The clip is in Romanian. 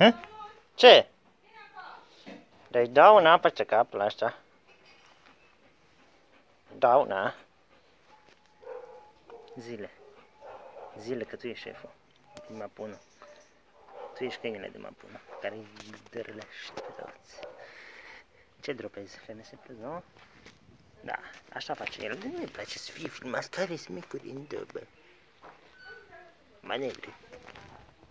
Hă? Ce? Deci dau în apă ce la asta. Dau, na. Zile. Zile că tu ești șeful. Din mapună. Tu ești câinele de mapună, care îi dărâlește pe toți. Ce dropezi? FMS Plus, nu? Da, așa face el. Nu-i place să fie filmat care sunt micuri în dobă. Manevre.